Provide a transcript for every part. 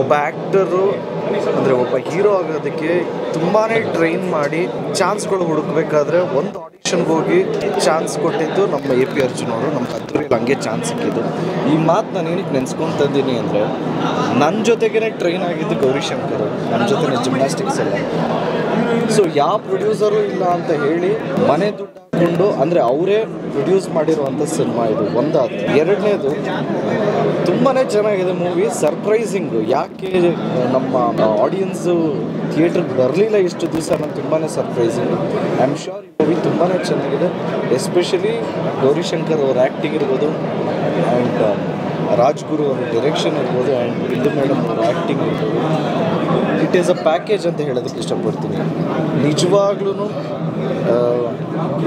ಒಬ್ಬ ಆ್ಯಕ್ಟರು ಅಂದರೆ ಒಬ್ಬ ಹೀರೋ ಆಗೋದಕ್ಕೆ ತುಂಬಾ ಟ್ರೈನ್ ಮಾಡಿ ಚಾನ್ಸ್ಗಳು ಹುಡುಕಬೇಕಾದ್ರೆ ಒಂದು ಆಡಿಷನ್ಗೆ ಹೋಗಿ ಚಾನ್ಸ್ ಕೊಟ್ಟಿದ್ದು ನಮ್ಮ ಎ ಪಿ ಅರ್ಜುನ್ ಅವರು. ನಮ್ಮ ಕತ್ತೂರಿಯಲ್ಲಿ ಹಂಗೆ ಚಾನ್ಸ್ ಸಿಕ್ಕಿದ್ದು. ಈ ಮಾತು ನಾನು ಏನಕ್ಕೆ ನೆನೆಸ್ಕೊತಿದ್ದೀನಿ ಅಂದರೆ ನನ್ನ ಜೊತೆಗೇ ಟ್ರೈನ್ ಆಗಿದ್ದು ಗೌರಿಶಂಕರ್ ನನ್ನ ಜೊತೆ ಜಿಮ್ನಾಸ್ಟಿಕ್ಸ್ ಎಲ್ಲ ಸೊ ಯಾವ ಪ್ರೊಡ್ಯೂಸರು ಇಲ್ಲ ಅಂತ ಹೇಳಿ ಮನೆ ದುಡ್ಡು ಹಾಕೊಂಡು, ಅಂದರೆ ಅವರೇ ಪ್ರೊಡ್ಯೂಸ್ ಮಾಡಿರುವಂಥ ಸಿನಿಮಾ ಇದು. ಒಂದಾದ ಎರಡನೇದು ತುಂಬಾ ಚೆನ್ನಾಗಿದೆ ಮೂವಿ. ಸರ್ಪ್ರೈಸಿಂಗು ಯಾಕೆ, ನಮ್ಮ ಆಡಿಯನ್ಸು ಥಿಯೇಟ್ರಿಗೆ ಬರಲಿಲ್ಲ ಇಷ್ಟು ದಿವಸ ನಾನು ತುಂಬಾ surprising I am sure movie ತುಂಬಾ ಚೆನ್ನಾಗಿದೆ. ಎಸ್ಪೆಷಲಿ ಗೌರಿಶಂಕರ್ ಅವ್ರ ಆ್ಯಕ್ಟಿಂಗ್ ಇರ್ಬೋದು ಆ್ಯಂಡ್ ರಾಜ್ಗುರು ಅವ್ರ ಡೈರೆಕ್ಷನ್ ಇರ್ಬೋದು ಆ್ಯಂಡ್ ಬಿಂದು ಮೇಡಮ್ ಅವ್ರ ಆ್ಯಕ್ಟಿಂಗ್ ಇರ್ಬೋದು. ಇಟ್ ಈಸ್ ಅ ಪ್ಯಾಕೇಜ್ ಅಂತ ಹೇಳೋದಕ್ಕೆ ಇಷ್ಟಪಡ್ತೀನಿ. ನಿಜವಾಗ್ಲೂ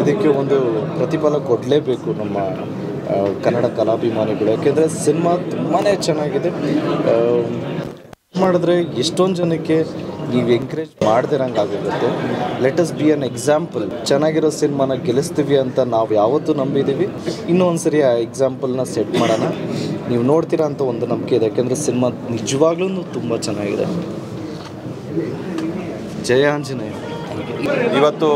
ಇದಕ್ಕೆ ಒಂದು ಪ್ರತಿಫಲ ಕೊಡಲೇಬೇಕು ನಮ್ಮ ಕನ್ನಡ ಕಲಾಭಿಮಾನಿಗಳು, ಯಾಕೆಂದರೆ ಸಿನಿಮಾ ತುಂಬಾ ಚೆನ್ನಾಗಿದೆ. ಮಾಡಿದ್ರೆ ಎಷ್ಟೊಂದು ಜನಕ್ಕೆ ನೀವು ಎಂಕರೇಜ್ ಮಾಡ್ದಿರಂಗೆ ಆಗಿರುತ್ತೆ. Let us be an example ಚೆನ್ನಾಗಿರೋ ಸಿನಿಮಾನ ಗೆಲ್ಲಿಸ್ತೀವಿ ಅಂತ ನಾವು ಯಾವತ್ತೂ ನಂಬಿದ್ದೀವಿ ಇನ್ನೊಂದು ಸರಿ ಆ ಎಕ್ಸಾಂಪಲ್ನ ಸೆಟ್ ಮಾಡೋಣ. ನೀವು ನೋಡ್ತೀರಾ ಅಂತ ಒಂದು ನಂಬಿಕೆ ಇದೆ. ಯಾಕೆಂದರೆ ಸಿನಿಮಾ ನಿಜವಾಗ್ಲೂ ತುಂಬ ಚೆನ್ನಾಗಿದೆ. ಜಯ ಆಂಜನೇಯ. ಇವತ್ತು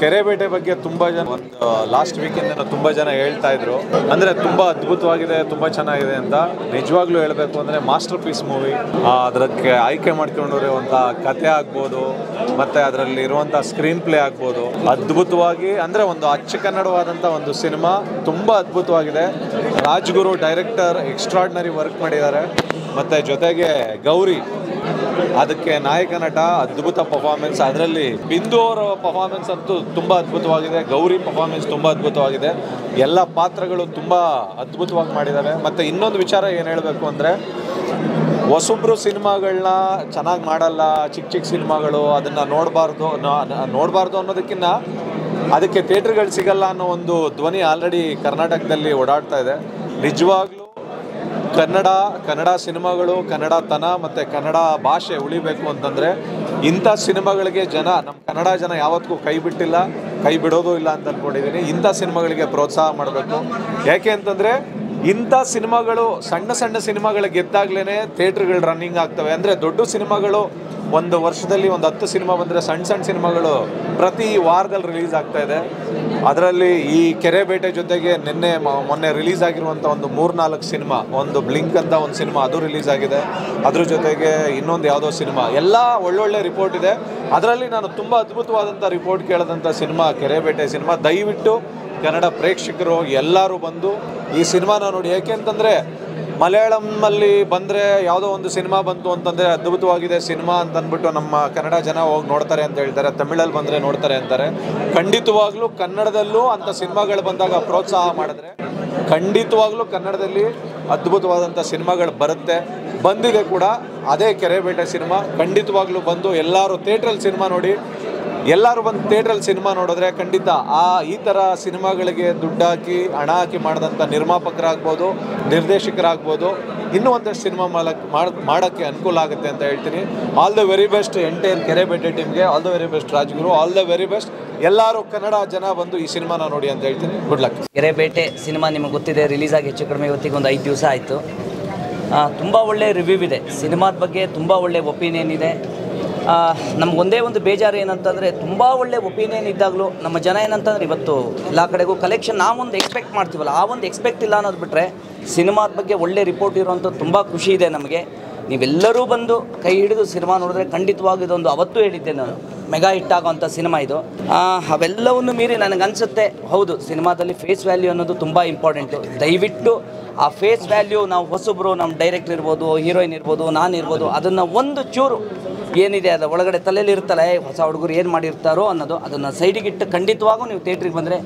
ಕೆರೆಬೇಟೆ ಬಗ್ಗೆ ತುಂಬಾ ಜನ ಒಂದು ಲಾಸ್ಟ್ ವೀಕೆಂಡ್ ತುಂಬಾ ಜನ ಹೇಳ್ತಾ ಇದ್ರು. ಅಂದ್ರೆ ತುಂಬಾ ಅದ್ಭುತವಾಗಿದೆ, ತುಂಬಾ ಚೆನ್ನಾಗಿದೆ ಅಂತ ನಿಜವಾಗ್ಲೂ ಹೇಳಬೇಕು ಅಂದ್ರೆ ಮಾಸ್ಟರ್ ಪೀಸ್ ಮೂವಿ ಅದಕ್ಕೆ ಆಯ್ಕೆ ಮಾಡ್ಕೊಂಡಿರುವಂತ ಕತೆ ಆಗ್ಬೋದು, ಮತ್ತೆ ಅದರಲ್ಲಿ ಇರುವಂತ ಸ್ಕ್ರೀನ್ ಪ್ಲೇ ಆಗ್ಬೋದು. ಅದ್ಭುತವಾಗಿ ಅಂದ್ರೆ ಒಂದು ಅಚ್ಚ ಕನ್ನಡವಾದಂತ ಒಂದು ಸಿನಿಮಾ ತುಂಬಾ ಅದ್ಭುತವಾಗಿದೆ. ರಾಜ್ಗುರು ಡೈರೆಕ್ಟರ್ ಎಕ್ಸ್ಟ್ರಾರ್ಡಿನರಿ ವರ್ಕ್ ಮಾಡಿದ್ದಾರೆ. ಮತ್ತೆ ಜೊತೆಗೆ ಗೌರಿ. ಅದಕ್ಕೆ ನಾಯಕ ನಟ, ಅದ್ಭುತ ಪರ್ಫಾರ್ಮೆನ್ಸ್ ಅದರಲ್ಲಿ ಬಿಂದು ಅವರ ಪರ್ಫಾರ್ಮೆನ್ಸ್ ಅಂತೂ ತುಂಬ ಅದ್ಭುತವಾಗಿದೆ. ಗೌರಿ ಪರ್ಫಾರ್ಮೆನ್ಸ್ ತುಂಬ ಅದ್ಭುತವಾಗಿದೆ. ಎಲ್ಲ ಪಾತ್ರಗಳು ತುಂಬ ಅದ್ಭುತವಾಗಿ ಮಾಡಿದ್ದಾರೆ ಮತ್ತು ಇನ್ನೊಂದು ವಿಚಾರ ಏನು ಹೇಳಬೇಕು ಅಂದರೆ, ಹೊಸೊಬ್ರು ಸಿನಿಮಾಗಳನ್ನ ಚೆನ್ನಾಗಿ ಮಾಡಲ್ಲ ಚಿಕ್ಕ ಚಿಕ್ಕ ಸಿನಿಮಾಗಳು ಅದನ್ನು ನೋಡಬಾರ್ದು ನೋಡಬಾರ್ದು ಅನ್ನೋದಕ್ಕಿಂತ ಅದಕ್ಕೆ ಥಿಯೇಟ್ರ್ಗಳು ಸಿಗಲ್ಲ ಅನ್ನೋ ಒಂದು ಧ್ವನಿ ಆಲ್ರೆಡಿ ಕರ್ನಾಟಕದಲ್ಲಿ ಓಡಾಡ್ತಾ ಇದೆ. ನಿಜವಾಗ್ಲೂ ಕನ್ನಡ ಕನ್ನಡ ಸಿನಿಮಾಗಳು ಕನ್ನಡತನ ಮತ್ತು ಕನ್ನಡ ಭಾಷೆ ಉಳಿಬೇಕು ಅಂತಂದರೆ ಇಂಥ ಸಿನಿಮಾಗಳಿಗೆ ಜನ ನಮ್ಮ ಕನ್ನಡ ಜನ ಯಾವತ್ತಿಗೂ ಕೈ ಬಿಟ್ಟಿಲ್ಲ, ಕೈ ಬಿಡೋದು ಇಲ್ಲ ಅಂತ ಅಂದ್ಕೊಂಡಿದ್ದೀನಿ ಇಂಥ ಸಿನಿಮಾಗಳಿಗೆ ಪ್ರೋತ್ಸಾಹ ಮಾಡಬೇಕು. ಯಾಕೆ ಅಂತಂದರೆ ಇಂಥ ಸಿನಿಮಾಗಳು ಸಣ್ಣ ಸಣ್ಣ ಸಿನಿಮಾಗಳು ಗೆದ್ದಾಗ್ಲೇ ಥಿಯೇಟ್ರ್ಗಳು ರನ್ನಿಂಗ್ ಆಗ್ತವೆ. ಅಂದರೆ ದೊಡ್ಡ ಸಿನಿಮಾಗಳು ಒಂದು ವರ್ಷದಲ್ಲಿ ಒಂದು ಹತ್ತು ಸಿನಿಮಾ ಬಂದರೆ ಸಣ್ಣ ಸಣ್ಣ ಸಿನಿಮಾಗಳು ಪ್ರತಿ ವಾರದಲ್ಲಿ ರಿಲೀಸ್ ಆಗ್ತಾ ಇದೆ. ಅದರಲ್ಲಿ ಈ ಕೆರೆ ಬೇಟೆ ಜೊತೆಗೆ ನಿನ್ನೆ ಮೊನ್ನೆ ರಿಲೀಸ್ ಆಗಿರುವಂಥ ಒಂದು ಮೂರ್ನಾಲ್ಕು ಸಿನಿಮಾ, ಒಂದು ಬ್ಲಿಂಕ್ ಅಂತ ಒಂದು ಸಿನಿಮಾ ಅದು ರಿಲೀಸ್ ಆಗಿದೆ. ಅದ್ರ ಜೊತೆಗೆ ಇನ್ನೊಂದು ಯಾವುದೋ ಸಿನಿಮಾ, ಎಲ್ಲ ಒಳ್ಳೊಳ್ಳೆ ರಿಪೋರ್ಟ್ ಇದೆ. ಅದರಲ್ಲಿ ನಾನು ತುಂಬ ಅದ್ಭುತವಾದಂಥ ರಿಪೋರ್ಟ್ ಕೇಳಿದಂಥ ಸಿನಿಮಾ, ಕೆರೆ ಬೇಟೆ ಸಿನಿಮಾ. ದಯವಿಟ್ಟು ಕನ್ನಡ ಪ್ರೇಕ್ಷಕರು ಎಲ್ಲರೂ ಬಂದು ಈ ಸಿನಿಮಾನ ನೋಡಿ. ಯಾಕೆ ಅಂತಂದರೆ ಮಲಯಾಳಂನಲ್ಲಿ ಬಂದರೆ ಯಾವುದೋ ಒಂದು ಸಿನಿಮಾ ಬಂತು ಅಂತಂದರೆ ಅದ್ಭುತವಾಗಿದೆ ಸಿನಿಮಾ ಅಂತ ಅಂದ್ಬಿಟ್ಟು ನಮ್ಮ ಕನ್ನಡ ಜನ ಹೋಗಿ ನೋಡ್ತಾರೆ ಅಂತ ಹೇಳ್ತಾರೆ. ತಮಿಳಲ್ಲಿ ಬಂದರೆ ನೋಡ್ತಾರೆ ಅಂತಾರೆ. ಖಂಡಿತವಾಗ್ಲೂ ಕನ್ನಡದಲ್ಲೂ ಅಂಥ ಸಿನಿಮಾಗಳು ಬಂದಾಗ ಪ್ರೋತ್ಸಾಹ ಮಾಡಿದ್ರೆ, ಖಂಡಿತವಾಗ್ಲೂ ಕನ್ನಡದಲ್ಲಿ ಅದ್ಭುತವಾದಂಥ ಸಿನಿಮಾಗಳು ಬರುತ್ತೆ. ಬಂದಿದೆ ಕೂಡ. ಅದೇ ಕೆರೆಬೇಟೆ ಸಿನಿಮಾ. ಖಂಡಿತವಾಗ್ಲೂ ಬಂದು ಎಲ್ಲರೂ ಥಿಯೇಟ್ರಲ್ಲಿ ಸಿನಿಮಾ ನೋಡಿ ಎಲ್ಲರೂ ಬಂದು ಥಿಯೇಟ್ರಲ್ಲಿ ಸಿನಿಮಾ ನೋಡಿದ್ರೆ ಖಂಡಿತ ಆ, ಈ ಥರ ಸಿನಿಮಾಗಳಿಗೆ ದುಡ್ಡು ಹಾಕಿ ಹಣ ಹಾಕಿ ಮಾಡಿದಂಥ ನಿರ್ಮಾಪಕರಾಗ್ಬೋದು, ನಿರ್ದೇಶಕರಾಗ್ಬೋದು, ಇನ್ನೂ ಒಂದಷ್ಟು ಸಿನಿಮಾ ಮಾಡಕ್ ಮಾಡೋಕ್ಕೆ ಅನುಕೂಲ ಆಗುತ್ತೆ ಅಂತ ಹೇಳ್ತೀನಿ. All the very best entire Kerebete ಟೀಮ್ಗೆ all the very best Rajguru. All the very best ಎಲ್ಲರೂ ಕನ್ನಡ ಜನ ಬಂದು ಈ ಸಿನಿಮಾನ ನೋಡಿ ಅಂತ ಹೇಳ್ತೀನಿ. ಗುಡ್ ಲಕ್ ಕೆರೆಬೇಟೆ ಸಿನಿಮಾ ನಿಮಗೆ ಗೊತ್ತಿದೆ ರಿಲೀಸ್ ಆಗಿ ಹೆಚ್ಚು ಕಡಿಮೆ ಇವತ್ತಿಗೆ ಒಂದು ಐದು ದಿವಸ ಆಯಿತು. ತುಂಬ ಒಳ್ಳೆ ರಿವ್ಯೂ ಇದೆ. ಸಿನಿಮಾದ ಬಗ್ಗೆ ತುಂಬ ಒಳ್ಳೆ ಒಪಿನಿಯನ್ ಇದೆ. ನಮಗೊಂದೇ ಒಂದು ಬೇಜಾರು ಏನಂತಂದರೆ ತುಂಬ ಒಳ್ಳೆ ಒಪಿನಿಯನ್ ಇದ್ದಾಗಲೂ ನಮ್ಮ ಜನ ಏನಂತಂದ್ರೆ ಇವತ್ತು ಎಲ್ಲ ಕಡೆಗೂ ಕಲೆಕ್ಷನ್ ನಾವೊಂದು ಎಕ್ಸ್ಪೆಕ್ಟ್ ಮಾಡ್ತೀವಲ್ಲ, ಆ ಒಂದು ಎಕ್ಸ್ಪೆಕ್ಟ್ ಇಲ್ಲ ಅನ್ನೋದು ಬಿಟ್ಟರೆ ಸಿನಿಮಾದ ಬಗ್ಗೆ ಒಳ್ಳೆ ರಿಪೋರ್ಟ್ ಇರುವಂಥದ್ದು ತುಂಬ ಖುಷಿ ಇದೆ ನಮಗೆ. ನೀವೆಲ್ಲರೂ ಬಂದು ಕೈ ಹಿಡಿದು ಸಿನಿಮಾ ನೋಡಿದ್ರೆ ಖಂಡಿತವಾಗಿ ಇದೊಂದು ಅವತ್ತು ಹೇಳಿದ್ದೆ ನಾನು, ಮೆಗಾ ಹಿಟ್ ಆಗೋವಂಥ ಸಿನಿಮಾ ಇದು. ಅವೆಲ್ಲವನ್ನು ಮೀರಿ ನನಗನ್ಸುತ್ತೆ, ಹೌದು, ಸಿನಿಮಾದಲ್ಲಿ ಫೇಸ್ ವ್ಯಾಲ್ಯೂ ಅನ್ನೋದು ತುಂಬ ಇಂಪಾರ್ಟೆಂಟು ದಯವಿಟ್ಟು ಆ ಫೇಸ್ ವ್ಯಾಲ್ಯೂ ನಾವು ಹೊಸಬ್ರು ನಮ್ಮ ಡೈರೆಕ್ಟರ್ ಇರ್ಬೋದು ಹೀರೋಯಿನ್ ಇರ್ಬೋದು, ನಾನು ಇರ್ಬೋದು, ಅದನ್ನು ಒಂದು ಚೂರು ಏನಿದೆ ಅದು ಒಳಗಡೆ ತಲೆಯಲ್ಲಿ ಇರ್ತಲ್ಲ ಹೊಸ ಹುಡುಗರು ಏನು ಮಾಡಿರ್ತಾರೋ ಅನ್ನೋದು ಅದನ್ನು ಸೈಡಿಗಿಟ್ಟು ಖಂಡಿತವಾಗೂ ನೀವು ಥಿಯೇಟ್ರಿಗೆ ಬಂದರೆ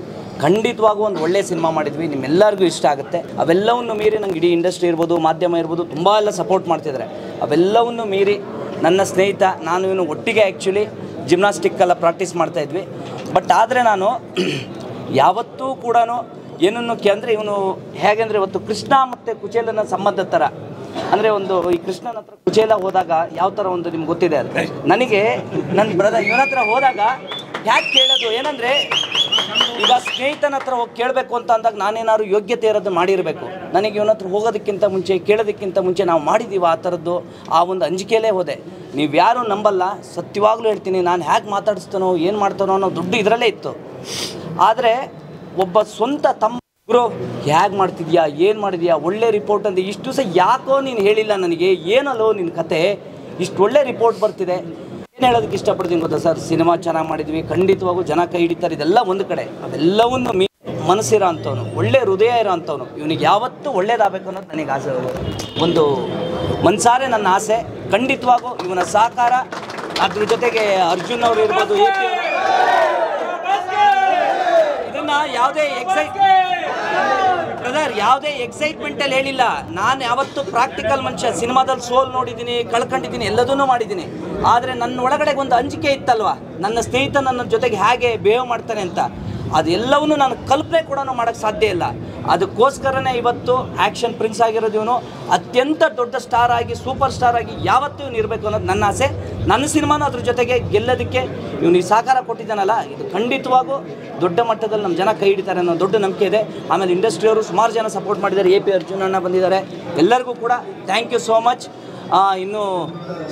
ಖಂಡಿತವಾಗೂ ಒಂದು ಒಳ್ಳೆಯ ಸಿನಿಮಾ ಮಾಡಿದ್ವಿ, ನಿಮ್ಮೆಲ್ಲರಿಗೂ ಇಷ್ಟ ಆಗುತ್ತೆ. ಅವೆಲ್ಲವನ್ನು ಮೀರಿ ನಂಗೆ ಇಡೀ ಇಂಡಸ್ಟ್ರಿ ಇರ್ಬೋದು, ಮಾಧ್ಯಮ ಇರ್ಬೋದು, ತುಂಬ ಎಲ್ಲ ಸಪೋರ್ಟ್ ಮಾಡ್ತಿದ್ದಾರೆ ಅವೆಲ್ಲವನ್ನು ಮೀರಿ ನನ್ನ ಸ್ನೇಹಿತ, ನಾನು ಇವನು ಒಟ್ಟಿಗೆ ಆ್ಯಕ್ಚುಲಿ ಜಿಮ್ನಾಸ್ಟಿಕ್ಕೆಲ್ಲ ಪ್ರಾಕ್ಟೀಸ್ ಮಾಡ್ತಾ ಇದ್ವಿ. ಬಟ್ ಆದರೆ ನಾನು ಯಾವತ್ತೂ ಕೂಡ ಏನನ್ನು ಅಂದರೆ ಇವನು ಹೇಗೆಂದರೆ ಇವತ್ತು ಕೃಷ್ಣ ಮತ್ತು ಕುಚೇಲನ ಸಂಬಂಧ ಥರ ಅಂದರೆ ಒಂದು ಈ ಕೃಷ್ಣನ ಹತ್ರ ಕುಚೇಲ ಹೋದಾಗ ಯಾವ ತರ ಒಂದು ನಿಮ್ಗೆ ಗೊತ್ತಿದೆ ಅದು? ನನಗೆ ನನ್ನ ಬ್ರದರ್ ಇವನ ಹತ್ರ ಹೋದಾಗ ಯಾಕೆ ಕೇಳೋದು? ಏನಂದ್ರೆ ಈಗ ಸ್ನೇಹಿತನ ಹತ್ರ ಹೋಗಿ ಕೇಳಬೇಕು ಅಂತ ಅಂದಾಗ ನಾನೇನಾದ್ರು ಯೋಗ್ಯತೆ ಇರೋದು ಮಾಡಿರಬೇಕು. ನನಗೆ ಇವನ ಹತ್ರ ಹೋಗೋದಕ್ಕಿಂತ ಮುಂಚೆ, ಕೇಳೋದಕ್ಕಿಂತ ಮುಂಚೆ ನಾವು ಮಾಡಿದ್ದೀವಿ ಆ ಥರದ್ದು ಆ ಒಂದು ಅಂಜಿಕೆಯಲ್ಲೇ ಹೋದೆ. ನೀವು ಯಾರೂ ನಂಬಲ್ಲ, ಸತ್ಯವಾಗ್ಲೂ ಹೇಳ್ತೀನಿ, ನಾನು ಹೇಗೆ ಮಾತಾಡಿಸ್ತಾನೋ, ಏನು ಮಾಡ್ತಾನೋ ಅನ್ನೋ ದುಡ್ಡು ಇದರಲ್ಲೇ ಇತ್ತು. ಆದರೆ ಒಬ್ಬ ಸ್ವಂತ ತಮ್ಮ ಗುರು ಹೇಗೆ ಮಾಡ್ತಿದ್ಯಾ, ಏನು ಮಾಡಿದ್ಯಾ, ಒಳ್ಳೆ ರಿಪೋರ್ಟ್ ಅಂತ ಇಷ್ಟು ಸಹ ಯಾಕೋ ನೀನು ಹೇಳಿಲ್ಲ ನನಗೆ, ಏನಲ್ಲೋ ನಿನ್ನ ಕತೆ, ಇಷ್ಟು ಒಳ್ಳೆ ರಿಪೋರ್ಟ್ ಬರ್ತಿದೆ. ಏನು ಹೇಳೋದಕ್ಕೆ ಇಷ್ಟಪಡ್ತೀನಿ ಗೊತ್ತಾ ಸರ್ ಸಿನಿಮಾ ಚೆನ್ನಾಗಿ ಮಾಡಿದ್ವಿ, ಖಂಡಿತವಾಗೂ ಜನ ಕೈ ಹಿಡಿತಾರೆ, ಇದೆಲ್ಲ ಒಂದು ಕಡೆ. ಅದೆಲ್ಲವನ್ನು ಮೀ ಮನಸ್ಸಿರೋ ಅಂಥವನು, ಒಳ್ಳೆ ಹೃದಯ ಇರೋ ಅಂಥವನು, ಇವನಿಗೆ ಯಾವತ್ತೂ ಒಳ್ಳೇದಾಗಬೇಕು ಅನ್ನೋದು ನನಗೆ ಆಸೆ. ಒಂದು ಮನ್ಸಾರೆ ನನ್ನ ಆಸೆ, ಖಂಡಿತವಾಗೂ ಇವನ ಸಹಕಾರ ಅದ್ರ ಜೊತೆಗೆ ಅರ್ಜುನ್ ಅವರು ಇರ್ಬೋದು ಇದನ್ನು ಯಾವುದೇ ಎಕ್ಸೈಟ್ ಬ್ರದರ್, ಯಾವುದೇ ಎಕ್ಸೈಟ್ಮೆಂಟಲ್ಲಿ ಹೇಳಿಲ್ಲ. ನಾನು ಯಾವತ್ತು ಪ್ರಾಕ್ಟಿಕಲ್ ಮನುಷ್ಯ. ಸಿನಿಮಾದಲ್ಲಿ ಸೋಲ್ ನೋಡಿದ್ದೀನಿ, ಕಳ್ಕೊಂಡಿದ್ದೀನಿ, ಎಲ್ಲದನ್ನು ಮಾಡಿದ್ದೀನಿ. ಆದರೆ ನನ್ನ ಒಳಗಡೆ ಒಂದು ಅಂಜಿಕೆ ಇತ್ತಲ್ವಾ? ನನ್ನ ಸ್ನೇಹಿತ ನನ್ನ ಜೊತೆಗೆ ಹೇಗೆ ಬಿಹೇವ್ ಮಾಡ್ತಾನೆ ಅಂತ. ಅದೆಲ್ಲವನ್ನೂ ನಾನು ಕಲ್ಪನೆ ಕೂಡ ಮಾಡೋಕ್ಕೆ ಸಾಧ್ಯ ಇಲ್ಲ. ಅದಕ್ಕೋಸ್ಕರನೇ ಇವತ್ತು ಆ್ಯಕ್ಷನ್ ಪ್ರಿನ್ಸ್ ಆಗಿರೋದು ಇವನು. ಅತ್ಯಂತ ದೊಡ್ಡ ಸ್ಟಾರ್ ಆಗಿ ಸೂಪರ್ ಸ್ಟಾರ್ ಆಗಿ ಯಾವತ್ತೂ ಇವನು ಇರಬೇಕು ಅನ್ನೋದು ನನ್ನ ಆಸೆ. ನನ್ನ ಸಿನಿಮಾನ ಅದ್ರ ಜೊತೆಗೆ ಗೆಲ್ಲೋದಕ್ಕೆ ಇವನು ಈ ಸಹಕಾರ ಕೊಟ್ಟಿದ್ದಾನಲ್ಲ, ಇದು ಖಂಡಿತವಾಗೂ ದೊಡ್ಡ ಮಟ್ಟದಲ್ಲಿ ನಮ್ಮ ಜನ ಕೈ ಹಿಡಿತಾರೆ ಅನ್ನೋ ದೊಡ್ಡ ನಂಬಿಕೆ ಇದೆ. ಆಮೇಲೆ ಇಂಡಸ್ಟ್ರಿಯವರು ಸುಮಾರು ಜನ ಸಪೋರ್ಟ್ ಮಾಡಿದ್ದಾರೆ. ಎ ಪಿ ಅರ್ಜುನ್ ಅಣ್ಣ ಬಂದಿದ್ದಾರೆ. ಎಲ್ಲರಿಗೂ ಕೂಡ ಥ್ಯಾಂಕ್ ಯು ಸೋ ಮಚ್ ಇನ್ನು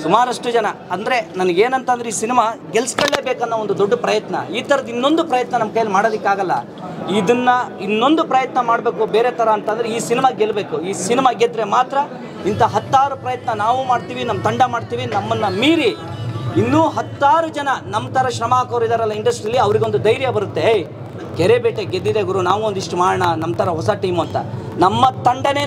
ಸುಮಾರಷ್ಟು ಜನ. ಅಂದರೆ ನನಗೇನಂತಂದ್ರೆ ಈ ಸಿನಿಮಾ ಗೆಲ್ಸ್ಕೊಳ್ಳೇಬೇಕನ್ನೋ ಒಂದು ದೊಡ್ಡ ಪ್ರಯತ್ನ. ಈ ಥರದ್ದು ಇನ್ನೊಂದು ಪ್ರಯತ್ನ ನಮ್ಮ ಕೈಯಲ್ಲಿ ಮಾಡೋದಕ್ಕಾಗಲ್ಲ ಇದನ್ನು ಇನ್ನೊಂದು ಪ್ರಯತ್ನ ಮಾಡಬೇಕು, ಬೇರೆ ಥರ ಅಂತಂದರೆ ಈ ಸಿನಿಮಾ ಗೆಲ್ಲಬೇಕು ಈ ಸಿನಿಮಾ ಗೆದ್ದರೆ ಮಾತ್ರ ಇಂಥ ಹತ್ತಾರು ಪ್ರಯತ್ನ ನಾವು ಮಾಡ್ತೀವಿ ನಮ್ಮ ತಂಡ ಮಾಡ್ತೀವಿ, ನಮ್ಮನ್ನು ಮೀರಿ ಇನ್ನೂ ಹತ್ತಾರು ಜನ ನಮ್ಮ ಥರ ಶ್ರಮ ಹಾಕೋರು ಇದಾರಲ್ಲ ಇಂಡಸ್ಟ್ರಿಲಿ, ಅವ್ರಿಗೊಂದು ಧೈರ್ಯ ಬರುತ್ತೆ. ಏಯ್, ಕೆರೆ ಬೇಟೆ ಗೆದ್ದಿದೆ ಗುರು, ನಾವು ಒಂದಿಷ್ಟು ಮಾಡೋಣ ನಮ್ಮ ಥರ ಹೊಸ ಟೀಮು ಅಂತ. ನಮ್ಮ ತಂಡನೇ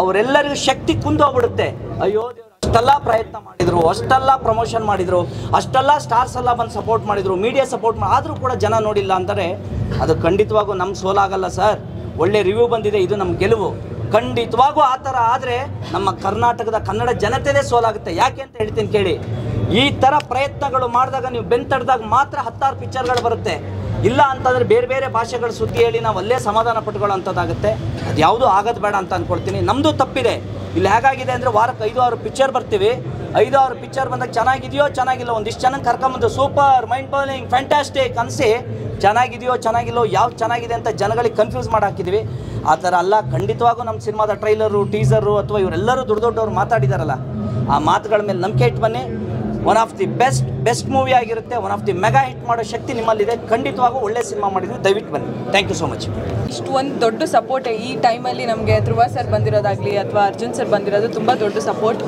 ಅವರೆಲ್ಲರಿಗೂ ಶಕ್ತಿ ಕುಂದೋಗ್ಬಿಡುತ್ತೆ. ಅಯ್ಯೋ ಅಷ್ಟೆಲ್ಲ ಪ್ರಯತ್ನ ಮಾಡಿದ್ರು, ಅಷ್ಟೆಲ್ಲ ಪ್ರಮೋಷನ್ ಮಾಡಿದ್ರು, ಅಷ್ಟೆಲ್ಲ ಸ್ಟಾರ್ಸ್ ಎಲ್ಲ ಬಂದು ಸಪೋರ್ಟ್ ಮಾಡಿದ್ರು ಮೀಡಿಯಾ ಸಪೋರ್ಟ್ ಮಾಡಿ ಆದರೂ ಕೂಡ ಜನ ನೋಡಿಲ್ಲ ಅಂದರೆ ಅದು ಖಂಡಿತವಾಗೂ ನಮ್ಮ ಸೋಲಾಗಲ್ಲ ಸರ್. ಒಳ್ಳೆ ರಿವ್ಯೂ ಬಂದಿದೆ, ಇದು ನಮ್ಮ ಗೆಲುವು. ಖಂಡಿತವಾಗೂ ಆ ಥರ ಆದರೆ ನಮ್ಮ ಕರ್ನಾಟಕದ ಕನ್ನಡ ಜನತೆನೇ ಸೋಲಾಗುತ್ತೆ. ಯಾಕೆ ಅಂತ ಹೇಳ್ತೀನಿ ಕೇಳಿ. ಈ ಥರ ಪ್ರಯತ್ನಗಳು ಮಾಡಿದಾಗ ನೀವು ಬೆಂತಡ್ದಾಗ ಮಾತ್ರ ಹತ್ತಾರು ಪಿಕ್ಚರ್ಗಳು ಬರುತ್ತೆ. ಇಲ್ಲ ಅಂತಂದರೆ ಬೇರೆ ಬೇರೆ ಭಾಷೆಗಳ ಸುದ್ದಿ ಹೇಳಿ ನಾವು ಅಲ್ಲೇ ಸಮಾಧಾನ ಪಟ್ಕೊಳ್ಳೋ ಅಂಥದ್ದಾಗುತ್ತೆ. ಅದು ಯಾವುದೂ ಆಗೋದು ಬೇಡ ಅಂತ ಅಂದ್ಕೊಳ್ತೀನಿ ನಮ್ಮದು ತಪ್ಪಿದೆ. ಇಲ್ಲಿ ಹೇಗಾಗಿದೆ ಅಂದರೆ ವಾರಕ್ಕೆ ಐದು, ಆರು ಪಿಕ್ಚರ್ ಬರ್ತೀವಿ. ಐದು, ಆರು ಪಿಕ್ಚರ್ ಬಂದಾಗ ಚೆನ್ನಾಗಿದೆಯೋ ಚೆನ್ನಾಗಿಲ್ಲ ಒಂದಿಷ್ಟು ಚೆನ್ನಾಗಿ ಕರ್ಕೊಂಬಂದು ಸೂಪರ್ ಮೈಂಡ್ ಬೌಲಿಂಗ್ ಫ್ಯಾಂಟಾಸ್ಟಿಕ್ ಅನಿಸಿ ಚೆನ್ನಾಗಿದೆಯೋ ಚೆನ್ನಾಗಿಲ್ಲೋ ಯಾವ್ದು ಚೆನ್ನಾಗಿದೆ ಅಂತ ಜನಗಳಿಗೆ ಕನ್ಫ್ಯೂಸ್ ಮಾಡಿ ಹಾಕಿದ್ವಿ. ಆ ಥರ ಅಲ್ಲ, ಖಂಡಿತವಾಗೂ ನಮ್ಮ ಸಿನಿಮಾದ ಟ್ರೈಲರು ಟೀಸರು ಅಥವಾ ಇವರೆಲ್ಲರೂ ದೊಡ್ಡ ದೊಡ್ಡವ್ರು ಮಾತಾಡಿದಾರಲ್ಲ, ಆ ಮಾತುಗಳ ಮೇಲೆ ನಂಬಿಕೆ ಇಟ್ಟು ಬನ್ನಿ. One of the best best movie ಆಗಿರುತ್ತೆ. One of the mega hit ಮಾಡೋ ಶಕ್ತಿ ನಿಮ್ಮಲ್ಲಿದೆ. ಖಂಡಿತವಾಗೂ ಒಳ್ಳೆ ಸಿನಿಮಾ ಮಾಡಿದ್ವಿ ದಯವಿಟ್ಟು ಬನ್ನಿ. ಥ್ಯಾಂಕ್ ಯು ಸೋ ಮಚ್ ಇಷ್ಟು ಒಂದು ದೊಡ್ಡ ಸಪೋರ್ಟ್ ಈ ಟೈಮಲ್ಲಿ ನಮಗೆ ಧ್ರುವ ಸರ್ ಬಂದಿರೋದಾಗಲಿ ಅಥವಾ ಅರ್ಜುನ್ ಸರ್ ಬಂದಿರೋದು ತುಂಬ ದೊಡ್ಡ ಸಪೋರ್ಟ್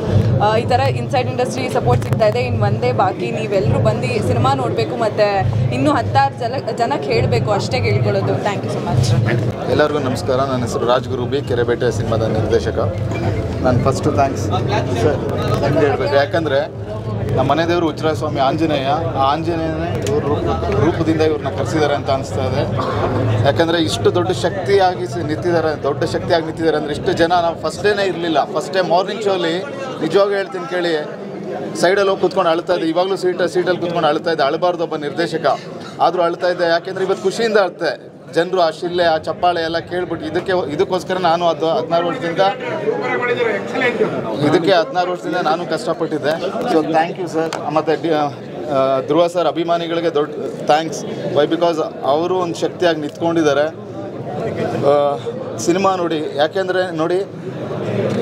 ಈ ಥರ ಇನ್ಸೈಡ್ ಇಂಡಸ್ಟ್ರಿ ಸಪೋರ್ಟ್ ಸಿಗ್ತಾ ಇದೆ. ಇನ್ನು ಒಂದೇ ಬಾಕಿ ನೀವೆಲ್ಲರೂ ಬಂದು ಸಿನಿಮಾ ನೋಡಬೇಕು ಮತ್ತು ಇನ್ನೂ ಹತ್ತಾರು ಜನ ಜನಕ್ಕೆ ಹೇಳಬೇಕು ಅಷ್ಟೇ ಕೇಳ್ಕೊಳ್ಳೋದು. ಥ್ಯಾಂಕ್ ಯು ಸೊ ಮಚ್ ಎಲ್ಲರಿಗೂ ನಮಸ್ಕಾರ. ನನ್ನ ಹೆಸರು ರಾಜ್ಗುರು ಬಿ. ಕೆರೆಬೇಟೆ ಸಿನಿಮಾದ ನಿರ್ದೇಶಕ. ನಾನು ಫಸ್ಟು ಥ್ಯಾಂಕ್ಸ್ ಸರ್ ಹೆಂಗೆ ಹೇಳಬೇಕು. ಯಾಕಂದರೆ ನಮ್ಮ ಮನೆ ದೇವರು ಉಚ್ಚರಾಯ ಸ್ವಾಮಿ ಆಂಜನೇಯ. ಆ ಆಂಜನೇಯನೇ ಇವ್ರ ರೂಪ- ರೂಪದಿಂದ ಇವ್ರನ್ನ ಕರೆಸಿದ್ದಾರೆ ಅಂತ ಅನಿಸ್ತಾ ಇದೆ. ಯಾಕಂದರೆ ಇಷ್ಟು ದೊಡ್ಡ ಶಕ್ತಿಯಾಗಿ ನಿಂತಿದ್ದಾರೆ ದೊಡ್ಡ ಶಕ್ತಿಯಾಗಿ ನಿಂತಿದ್ದಾರೆ ಅಂದರೆ ಇಷ್ಟು ಜನ ನಾವು ಫಸ್ಟ್ ಡೇನೇ ಇರಲಿಲ್ಲ. ಫಸ್ಟ್ ಡೇ ಮಾರ್ನಿಂಗ್ ಶೋಲಿ ನಿಜವಾಗ್ಲೂ ಹೇಳ್ತೀನಿ ಕೇಳಿ ಸೈಡಲ್ಲಿ ಹೋಗಿ ಕೂತ್ಕೊಂಡು ಅಳ್ತಾ ಇದ್ದೆ. ಇವಾಗಲೂ ಸೀಟ ಸೀಟಲ್ಲಿ ಕುತ್ಕೊಂಡು ಅಳ್ತಾ ಇದ್ದೆ. ಅಳಬಾರ್ದು ಒಬ್ಬ ನಿರ್ದೇಶಕ. ಆದರೂ ಅಳ್ತಾ ಇದ್ದೆ. ಯಾಕೆಂದರೆ ಇವತ್ತು ಖುಷಿಯಿಂದ ಅಳ್ತೆ. ಜನರು ಆ ಶಿಲ್ಲೆ ಆ ಚಪ್ಪಾಳೆ ಎಲ್ಲ ಕೇಳ್ಬಿಟ್ಟು ಇದಕ್ಕೆ ಇದಕ್ಕೋಸ್ಕರ ನಾನು ಅದು ಹದಿನಾರು ವರ್ಷದಿಂದ ಇದಕ್ಕೆ ಹದಿನಾರು ವರ್ಷದಿಂದ ನಾನು ಕಷ್ಟಪಟ್ಟಿದ್ದೆ. ಸೊ ಥ್ಯಾಂಕ್ ಯು ಸರ್ ಮತ್ತು ಧ್ರುವ ಸರ್ ಅಭಿಮಾನಿಗಳಿಗೆ ದೊಡ್ಡ ಥ್ಯಾಂಕ್ಸ್ ವೈ ಬಿಕಾಸ್ ಅವರು ಒಂದು ಶಕ್ತಿಯಾಗಿ ನಿಂತ್ಕೊಂಡಿದ್ದಾರೆ. ಸಿನಿಮಾ ನೋಡಿ, ಯಾಕೆಂದರೆ ನೋಡಿ,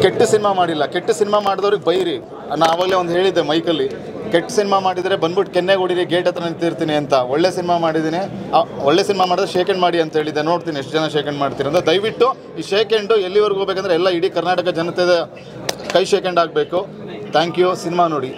ಕೆಟ್ಟ ಸಿನಿಮಾ ಮಾಡಿಲ್ಲ. ಕೆಟ್ಟ ಸಿನಿಮಾ ಮಾಡಿದವ್ರಿಗೆ ಬೈರಿ. ನಾನು ಆವಾಗಲೇ ಒಂದು ಹೇಳಿದ್ದೆ ಮೈಕಲ್ಲಿ. ಕೆಟ್ಟ ಸಿನಿಮಾ ಮಾಡಿದರೆ ಬಂದ್ಬಿಟ್ಟು ಕೆನ್ನೆ ಹೊಡಿರಿ ಗೇಟ್ ಹತ್ರ ನಿಂತಿರ್ತೀನಿ ಅಂತ ಒಳ್ಳೆ ಸಿನಿಮಾ ಮಾಡಿದ್ದೀನಿ. ಒಳ್ಳೆ ಸಿನಿಮಾ ಮಾಡಿದ್ರೆ ಶೇಕೆಂಡ್ ಮಾಡಿ ಅಂತ ಹೇಳಿದ್ದೆ. ನೋಡ್ತೀನಿ ಎಷ್ಟು ಜನ ಶೇಕೆಂಡ್ ಮಾಡ್ತೀರಿ ಅಂತ. ದಯವಿಟ್ಟು ಈ ಶೇಕೆಂಡು ಎಲ್ಲಿವರೆಗೂ ಹೋಗ್ಬೇಕಂದ್ರೆ ಎಲ್ಲ ಇಡೀ ಕರ್ನಾಟಕ ಜನತೆ ಕೈ ಶೇಕೆಂಡ್ ಆಗಬೇಕು. ಥ್ಯಾಂಕ್ ಯು ಸಿನಿಮಾ ನೋಡಿ.